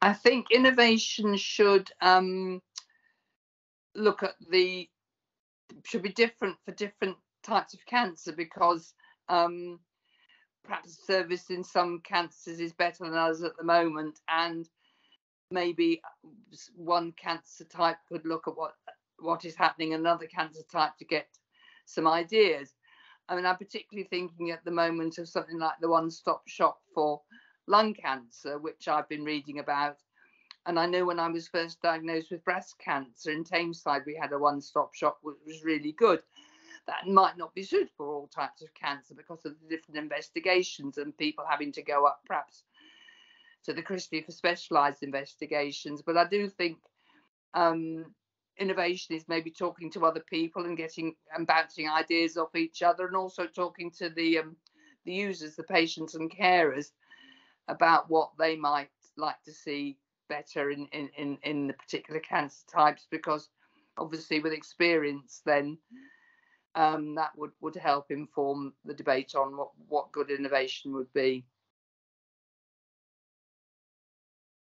I think innovation should um, look at the should be different for different types of cancer because um, perhaps service in some cancers is better than others at the moment, and maybe one cancer type could look at what what is happening in another cancer type to get some ideas. I mean, I'm particularly thinking at the moment of something like the one-stop shop for lung cancer, which I've been reading about. And I know when I was first diagnosed with breast cancer in Tameside, we had a one-stop shop which was really good. That might not be suitable for all types of cancer because of the different investigations and people having to go up perhaps to the Christie for specialised investigations. But I do think um, innovation is maybe talking to other people and getting and bouncing ideas off each other, and also talking to the um, the users, the patients and carers, about what they might like to see better in in in, in the particular cancer types. Because obviously, with experience, then um, that would would help inform the debate on what what good innovation would be.